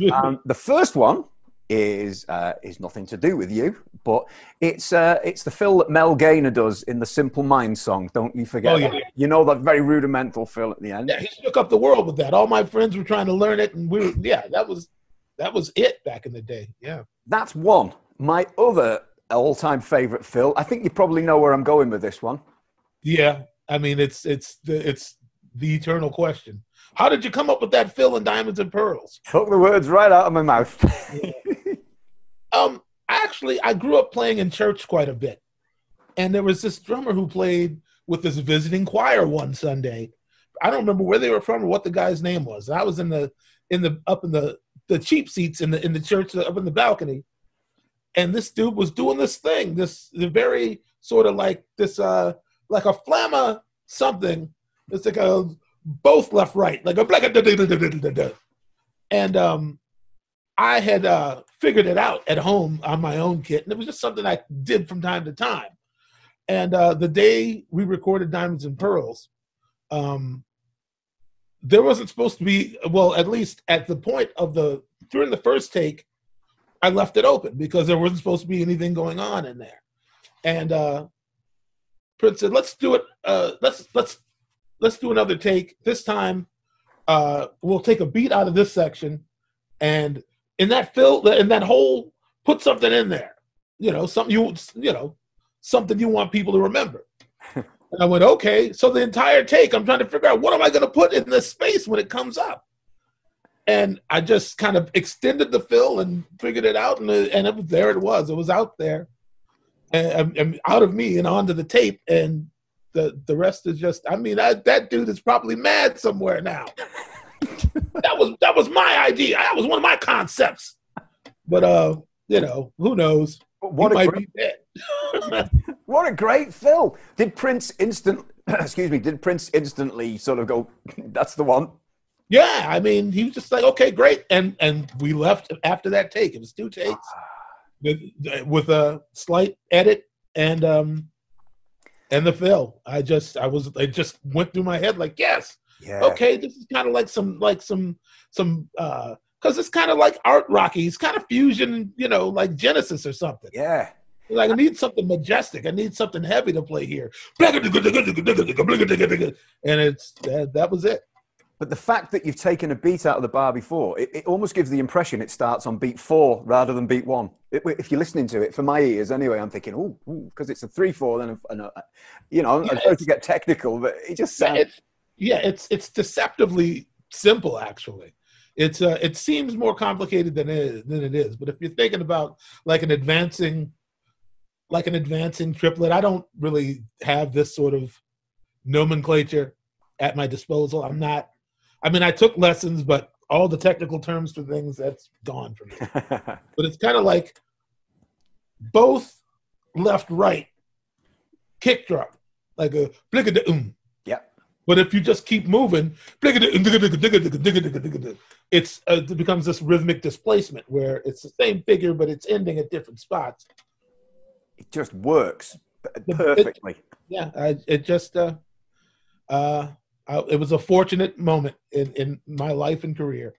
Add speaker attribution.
Speaker 1: Um, the first one is uh, is nothing to do with you, but it's uh, it's the fill that Mel Gaynor does in the Simple Minds song. Don't you forget?
Speaker 2: Oh, yeah.
Speaker 1: that. You know that very rudimental fill at the end.
Speaker 2: Yeah, he shook up the world with that. All my friends were trying to learn it, and we were yeah, that was that was it back in the day. Yeah.
Speaker 1: That's one. My other all-time favorite fill. I think you probably know where I'm going with this one.
Speaker 2: Yeah, I mean it's it's the it's the eternal question. How did you come up with that fill in Diamonds and Pearls?
Speaker 1: Took the words right out of my mouth.
Speaker 2: Um, actually, I grew up playing in church quite a bit, and there was this drummer who played with this visiting choir one Sunday. I don't remember where they were from or what the guy's name was. I was in the in the up in the the cheap seats in the in the church up in the balcony, and this dude was doing this thing, this the very sort of like this uh like a flamma something. It's like a both left right, like a black and um I had uh figured it out at home on my own kit, and it was just something I did from time to time. And uh the day we recorded Diamonds and Pearls, um there wasn't supposed to be well, at least at the point of the during the first take, I left it open because there wasn't supposed to be anything going on in there. And uh Prince said, let's do it, uh let's let's let's do another take. This time, uh we'll take a beat out of this section and in that fill in that hole, put something in there. You know, something you you know, something you want people to remember. And I went, okay. So the entire take, I'm trying to figure out what am I going to put in this space when it comes up. And I just kind of extended the fill and figured it out, and and it there it was. It was out there, and, and out of me and onto the tape, and the the rest is just. I mean, I, that dude is probably mad somewhere now. that was that was my idea. That was one of my concepts. But uh, you know, who knows?
Speaker 1: What
Speaker 2: He
Speaker 1: a
Speaker 2: might
Speaker 1: great,
Speaker 2: be dead.
Speaker 1: what a great fill! Did Prince instant? excuse me. Did Prince instantly sort of go? That's the one.
Speaker 2: Yeah, I mean, he was just like, okay, great, and and we left after that take. It was two takes with, with a slight edit and um and the fill. I just I was it just went through my head like, yes,
Speaker 1: Yeah.
Speaker 2: okay, this is kind of like some like some some uh because it's kind of like art rocky. It's kind of fusion, you know, like Genesis or something.
Speaker 1: Yeah.
Speaker 2: Like I need something majestic. I need something heavy to play here. And it's that, that was it.
Speaker 1: But the fact that you've taken a beat out of the bar before, it, it almost gives the impression it starts on beat four rather than beat one. It, if you're listening to it, for my ears anyway, I'm thinking, oh, because it's a three four, then a, a, a- you know, I'm
Speaker 2: Yeah,
Speaker 1: to get technical, but it just
Speaker 2: Yeah,
Speaker 1: sounds.
Speaker 2: it's yeah, it's it's deceptively simple actually. It's uh it seems more complicated than it is, than it is. But if you're thinking about like an advancing like an advancing triplet, I don't really have this sort of nomenclature at my disposal. I'm not I mean I took lessons, but all the technical terms for things that's gone for me. But it's kind of like both left right kick drop like a blicka um.
Speaker 1: yeah.
Speaker 2: But if you just keep moving, it's uh, it becomes this rhythmic displacement where it's the same figure, but it's ending at different spots.
Speaker 1: It just works p-
Speaker 2: it-
Speaker 1: perfectly.
Speaker 2: Yeah, I, it just uh, uh, I, it was a fortunate moment in in my life and career.